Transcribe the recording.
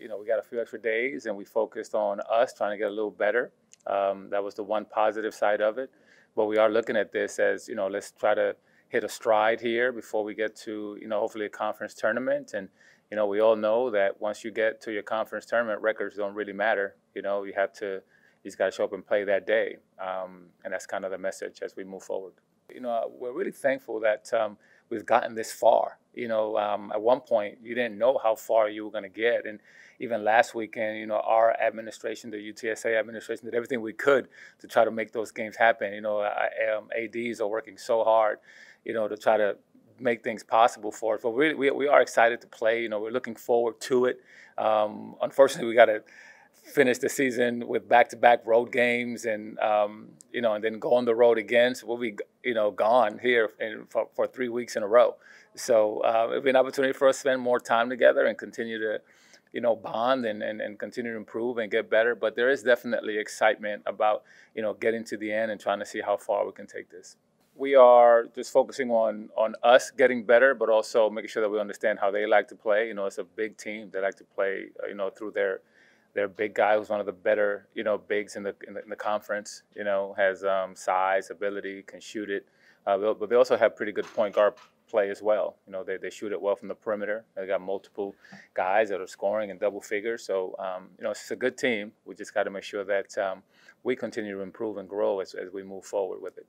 You know, we got a few extra days and we focused on us trying to get a little better. Um, that was the one positive side of it. But we are looking at this as, you know, let's try to hit a stride here before we get to, you know, hopefully a conference tournament. And, you know, we all know that once you get to your conference tournament, records don't really matter. You know, you have to, you just got to show up and play that day. Um, and that's kind of the message as we move forward. You know, we're really thankful that um, we've gotten this far. You know, um, at one point you didn't know how far you were going to get, and even last weekend, you know, our administration, the UTSA administration, did everything we could to try to make those games happen. You know, I, um, ads are working so hard, you know, to try to make things possible for us. But we, we, we are excited to play. You know, we're looking forward to it. Um, unfortunately, we got to finish the season with back-to-back road games and um, you know and then go on the road again so we'll be you know gone here in, for, for three weeks in a row so uh, it'll be an opportunity for us to spend more time together and continue to you know bond and, and, and continue to improve and get better but there is definitely excitement about you know getting to the end and trying to see how far we can take this we are just focusing on on us getting better, but also making sure that we understand how they like to play. You know, it's a big team. They like to play, you know, through their their big guy who's one of the better, you know, bigs in the in the, in the conference. You know, has um, size, ability, can shoot it. Uh, but they also have pretty good point guard play as well. You know, they, they shoot it well from the perimeter. They got multiple guys that are scoring in double figures. So, um, you know, it's a good team. We just got to make sure that um, we continue to improve and grow as, as we move forward with it.